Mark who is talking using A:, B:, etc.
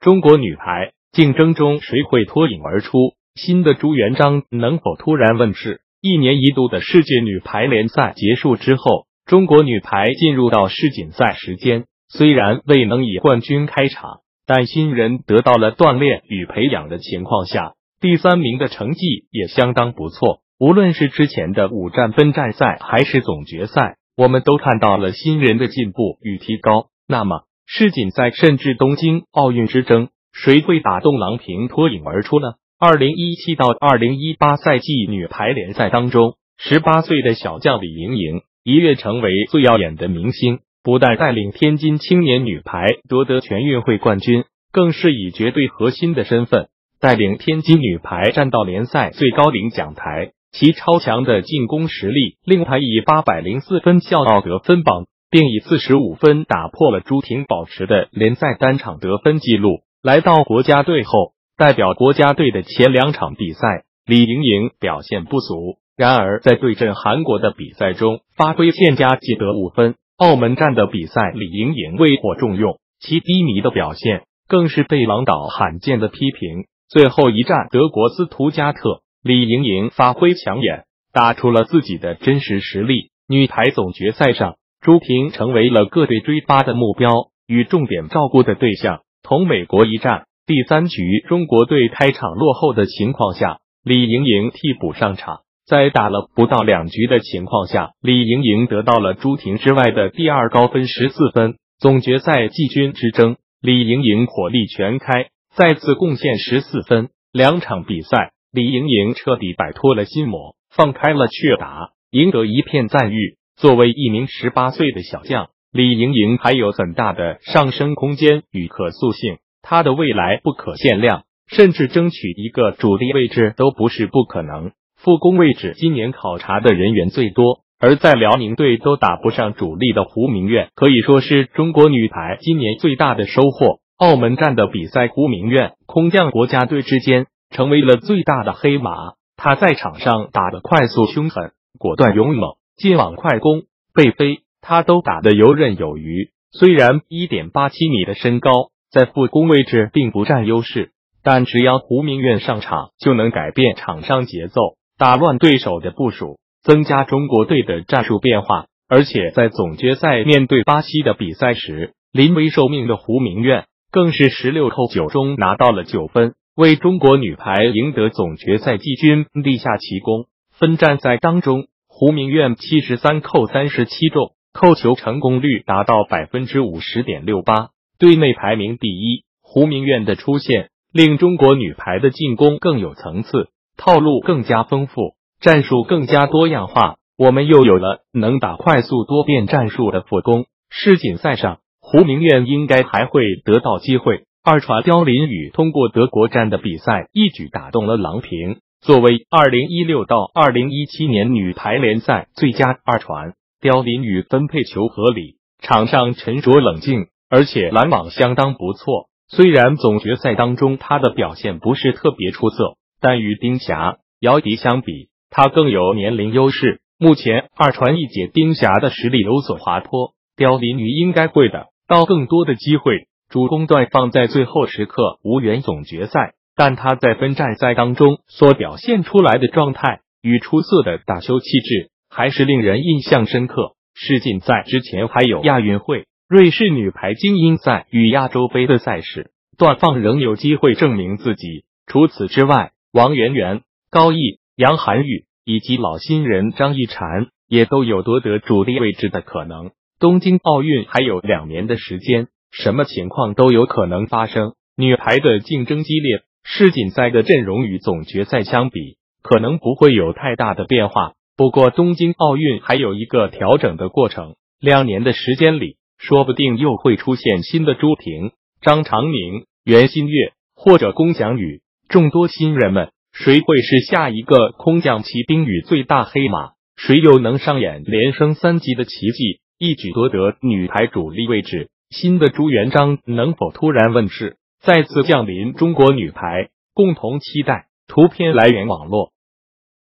A: 中国女排竞争中谁会脱颖而出？新的朱元璋能否突然问世？一年一度的世界女排联赛结束之后，中国女排进入到世锦赛时间，虽然未能以冠军开场，但新人得到了锻炼与培养的情况下，第三名的成绩也相当不错。无论是之前的五战分站赛，还是总决赛，我们都看到了新人的进步与提高。那么，世锦赛甚至东京奥运之争，谁会打动郎平脱颖而出呢？二零一七到二零一八赛季女排联赛当中，十八岁的小将李盈莹一跃成为最耀眼的明星，不但带领天津青年女排夺得全运会冠军，更是以绝对核心的身份带领天津女排站到联赛最高领奖台。其超强的进攻实力，令她以八百零四分笑傲得分榜，并以四十五分打破了朱婷保持的联赛单场得分纪录。来到国家队后，代表国家队的前两场比赛，李盈莹表现不俗。然而，在对阵韩国的比赛中，发挥欠佳，仅得五分。澳门站的比赛，李盈莹未获重用，其低迷的表现更是被郎导罕见的批评。最后一战，德国斯图加特。李盈莹发挥抢眼，打出了自己的真实实力。女排总决赛上，朱婷成为了各队追发的目标与重点照顾的对象。同美国一战第三局，中国队开场落后的情况下，李盈莹替补上场，在打了不到两局的情况下，李盈莹得到了朱婷之外的第二高分十四分。总决赛季军之争，李盈莹火力全开，再次贡献十四分。两场比赛。李盈莹彻底摆脱了心魔，放开了去打，赢得一片赞誉。作为一名十八岁的小将，李盈莹还有很大的上升空间与可塑性，她的未来不可限量，甚至争取一个主力位置都不是不可能。副攻位置今年考察的人员最多，而在辽宁队都打不上主力的胡明月，可以说是中国女排今年最大的收获。澳门站的比赛，胡明月空降国家队之间。成为了最大的黑马。他在场上打的快速、凶狠、果断、勇猛，进网快攻、背飞，他都打得游刃有余。虽然一点八七米的身高在副攻位置并不占优势，但只要胡明远上场，就能改变场上节奏，打乱对手的部署，增加中国队的战术变化。而且在总决赛面对巴西的比赛时，临危受命的胡明远更是十六扣九中拿到了九分。为中国女排赢得总决赛季军立下奇功。分站赛当中，胡明苑七十三扣三十七中，扣球成功率达到百分之五十点六八，队内排名第一。胡明苑的出现令中国女排的进攻更有层次，套路更加丰富，战术更加多样化。我们又有了能打快速多变战术的副攻。世锦赛上，胡明苑应该还会得到机会。二传刁林宇通过德国站的比赛一举打动了郎平。作为二零一六到二零一七年女排联赛最佳二传，刁林宇分配球合理，场上沉着冷静，而且拦网相当不错。虽然总决赛当中他的表现不是特别出色，但与丁霞、姚迪相比，他更有年龄优势。目前二传一姐丁霞的实力有所滑坡，刁林宇应该会的到更多的机会。主攻段放在最后时刻无缘总决赛，但他在分站赛当中所表现出来的状态与出色的打球气质，还是令人印象深刻。世锦赛之前还有亚运会、瑞士女排精英赛与亚洲杯的赛事，段放仍有机会证明自己。除此之外，王媛媛、高毅、杨涵宇以及老新人张艺婵也都有夺得主力位置的可能。东京奥运还有两年的时间。什么情况都有可能发生。女排的竞争激烈，世锦赛的阵容与总决赛相比，可能不会有太大的变化。不过，东京奥运还有一个调整的过程，两年的时间里，说不定又会出现新的朱婷、张常宁、袁心玥或者龚翔宇众多新人们，谁会是下一个空降骑兵与最大黑马？谁又能上演连升三级的奇迹，一举夺得女排主力位置？新的朱元璋能否突然问世，再次降临中国女排？共同期待。图片来源网络。